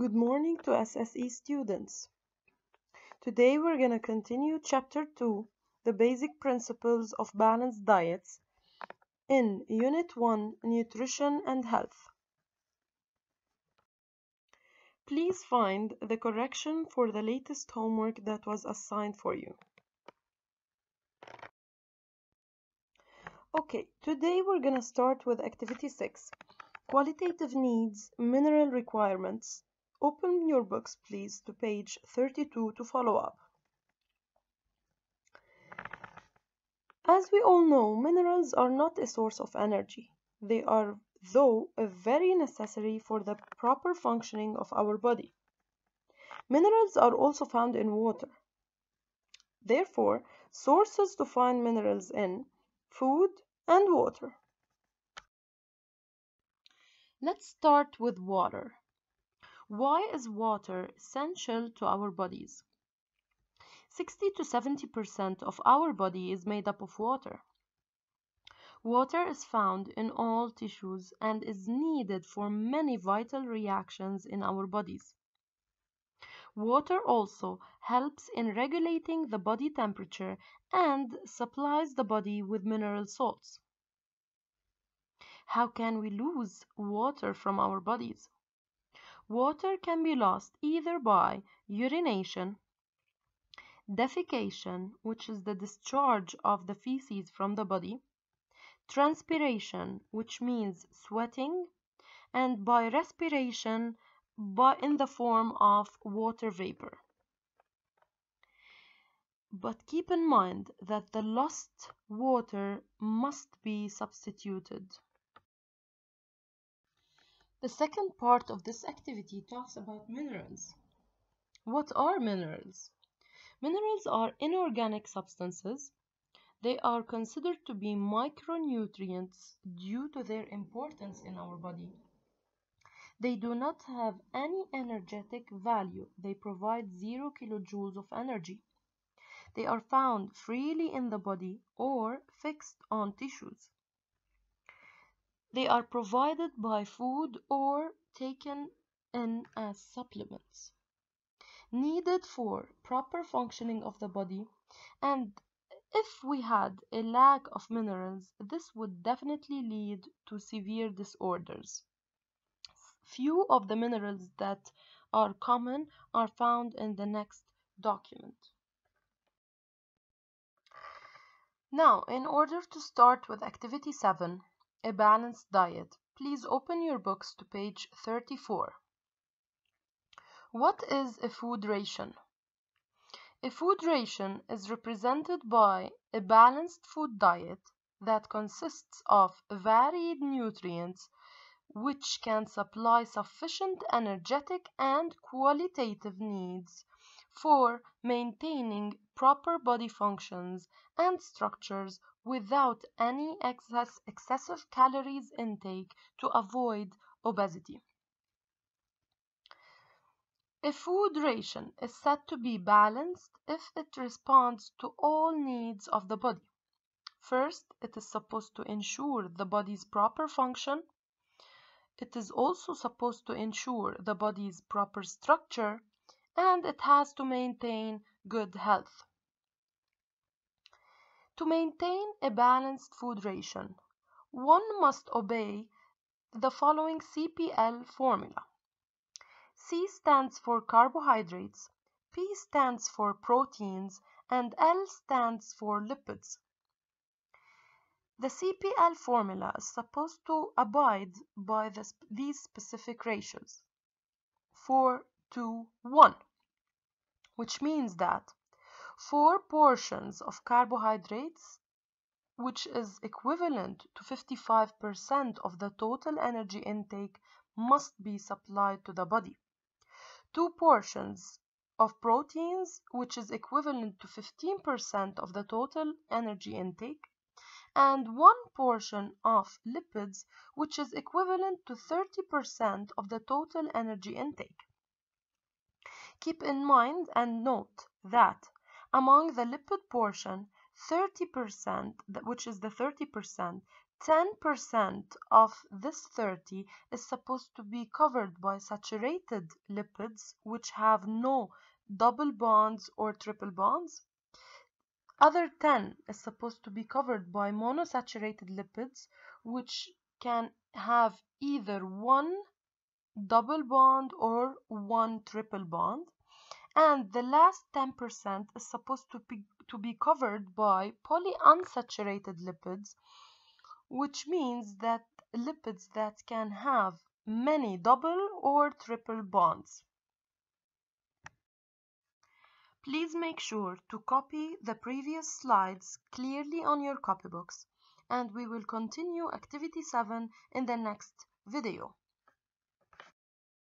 Good morning to SSE students. Today we're going to continue Chapter 2, the basic principles of balanced diets in Unit 1, Nutrition and Health. Please find the correction for the latest homework that was assigned for you. Okay, today we're going to start with Activity 6, Qualitative Needs, Mineral Requirements. Open your books, please, to page 32 to follow up. As we all know, minerals are not a source of energy. They are, though, a very necessary for the proper functioning of our body. Minerals are also found in water. Therefore, sources to find minerals in food and water. Let's start with water. Why is water essential to our bodies? 60 to 70% of our body is made up of water. Water is found in all tissues and is needed for many vital reactions in our bodies. Water also helps in regulating the body temperature and supplies the body with mineral salts. How can we lose water from our bodies? Water can be lost either by urination, defecation, which is the discharge of the feces from the body, transpiration, which means sweating, and by respiration but in the form of water vapor. But keep in mind that the lost water must be substituted. The second part of this activity talks about minerals. What are minerals? Minerals are inorganic substances. They are considered to be micronutrients due to their importance in our body. They do not have any energetic value. They provide 0 kilojoules of energy. They are found freely in the body or fixed on tissues. They are provided by food or taken in as supplements. Needed for proper functioning of the body and if we had a lack of minerals, this would definitely lead to severe disorders. Few of the minerals that are common are found in the next document. Now, in order to start with activity 7, a balanced diet, please open your books to page 34. What is a food ration? A food ration is represented by a balanced food diet that consists of varied nutrients which can supply sufficient energetic and qualitative needs for maintaining proper body functions and structures without any excess, excessive calories intake to avoid obesity. A food ration is said to be balanced if it responds to all needs of the body. First, it is supposed to ensure the body's proper function. It is also supposed to ensure the body's proper structure and it has to maintain good health. To maintain a balanced food ration, one must obey the following CPL formula. C stands for carbohydrates, P stands for proteins, and L stands for lipids. The CPL formula is supposed to abide by the, these specific ratios. 4 to 1, which means that 4 portions of carbohydrates, which is equivalent to 55% of the total energy intake, must be supplied to the body. 2 portions of proteins, which is equivalent to 15% of the total energy intake, and 1 portion of lipids, which is equivalent to 30% of the total energy intake. Keep in mind and note that among the lipid portion, 30%, which is the 30%, 10% of this 30 is supposed to be covered by saturated lipids which have no double bonds or triple bonds. Other 10 is supposed to be covered by monosaturated lipids which can have either one double bond or one triple bond. And the last 10% is supposed to be, to be covered by polyunsaturated lipids which means that lipids that can have many double or triple bonds. Please make sure to copy the previous slides clearly on your copybooks and we will continue activity 7 in the next video.